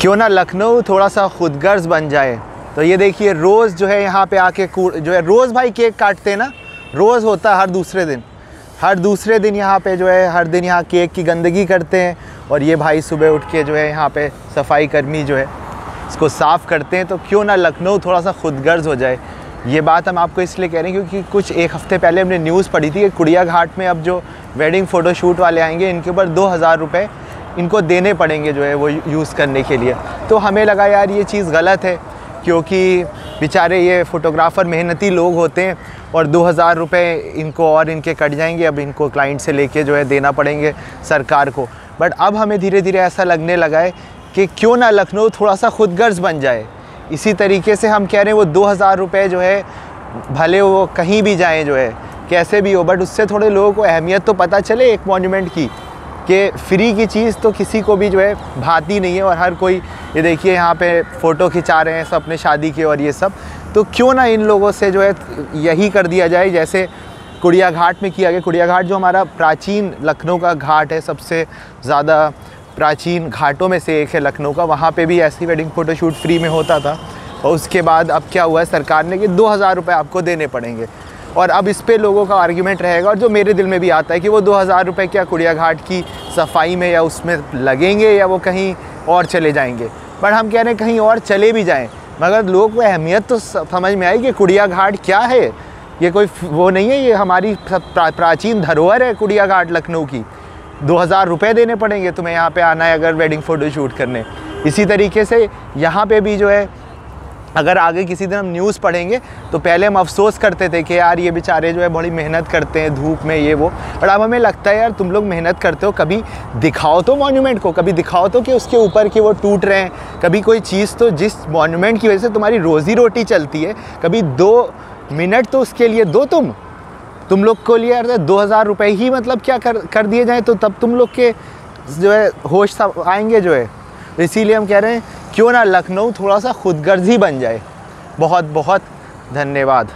क्यों ना लखनऊ थोड़ा सा खुदगर्ज बन जाए? तो ये देखिए, रोज़ जो है यहाँ पे आके जो है, रोज़ भाई केक काटते हैं ना? रोज़ होता हर दूसरे दिन। हर दूसरे दिन यहाँ पे जो है, हर दिन यहाँ केक की गंदगी करते हैं और ये भाई सुबह उठ के जो है यहाँ पे सफ़ाई कर्मी जो है, इसको साफ़ करते हैं। तो क्यों ना लखनऊ थोड़ा सा खुदगर्ज हो जाए? ये बात हम आपको इसलिए कह रहे हैं क्योंकि कुछ एक हफ़्ते पहले हमने न्यूज़ पढ़ी थी कि कुड़िया घाट में अब जो वेडिंग फ़ोटोशूट वाले आएँगे, इनके ऊपर दो हज़ार रुपये इनको देने पड़ेंगे जो है वो यूज़ करने के लिए। तो हमें लगा, यार, ये चीज़ गलत है। क्योंकि बेचारे ये फ़ोटोग्राफ़र मेहनती लोग होते हैं और दो हज़ार रुपये इनको और इनके कट जाएँगे। अब इनको क्लाइंट से लेके जो है देना पड़ेंगे सरकार को। बट अब हमें धीरे धीरे ऐसा लगने लगा है कि क्यों ना लखनऊ थोड़ा सा खुद गर्ज बन जाए। इसी तरीके से हम कह रहे हैं वो दो हज़ार रुपये जो है, भले वो कहीं भी जाएँ जो है, कैसे भी हो बट उससे थोड़े लोगों को अहमियत तो पता चले एक मोन्यूमेंट की। कि फ्री की चीज़ तो किसी को भी जो है भाती नहीं है और हर कोई, ये देखिए यहाँ पे फ़ोटो खिंचा रहे हैं सब अपने शादी के और ये सब। तो क्यों ना इन लोगों से जो है यही कर दिया जाए, जैसे कुड़िया घाट में किया गया। कुड़िया घाट जो हमारा प्राचीन लखनऊ का घाट है, सबसे ज़्यादा प्राचीन घाटों में से एक है लखनऊ का। वहाँ पे भी ऐसी वेडिंग फ़ोटोशूट फ्री में होता था। और उसके बाद अब क्या हुआ है, सरकार ने कि दो हज़ार रुपये आपको देने पड़ेंगे। और अब इस पर लोगों का आर्ग्यूमेंट रहेगा और जो मेरे दिल में भी आता है कि वो दो हज़ार रुपये क्या कुड़िया घाट की सफ़ाई में या उसमें लगेंगे या वो कहीं और चले जाएँगे। बट हम कह रहे हैं कहीं और चले भी जाएँ। मगर लोगों को अहमियत तो समझ में आई कि कुड़िया घाट क्या है। ये कोई वो नहीं है, ये हमारी प्राचीन धरोहर है कुड़िया घाट लखनऊ की। दो हज़ार रुपये देने पड़ेंगे तुम्हें यहाँ पे आना है अगर वेडिंग फ़ोटो शूट करने। इसी तरीके से यहाँ पे भी जो है अगर आगे किसी दिन हम न्यूज़ पढ़ेंगे तो पहले हम अफसोस करते थे कि यार, ये बेचारे जो है बड़ी मेहनत करते हैं, धूप में ये वो। और अब हमें लगता है यार, तुम लोग मेहनत करते हो, कभी दिखाओ तो मॉन्यूमेंट को, कभी दिखाओ तो कि उसके ऊपर कि वो टूट रहे हैं। कभी कोई चीज़ तो जिस मॉन्यूमेंट की वजह से तुम्हारी रोज़ी रोटी चलती है, कभी दो मिनट तो उसके लिए दो तुम। तुम लोग को लिए यार दो हज़ार रुपये ही मतलब क्या कर कर दिए जाएँ तो तब तुम लोग के जो है होश आएँगे जो है। इसीलिए हम कह रहे हैं क्यों ना लखनऊ थोड़ा सा खुदगर्जी बन जाए? बहुत बहुत धन्यवाद।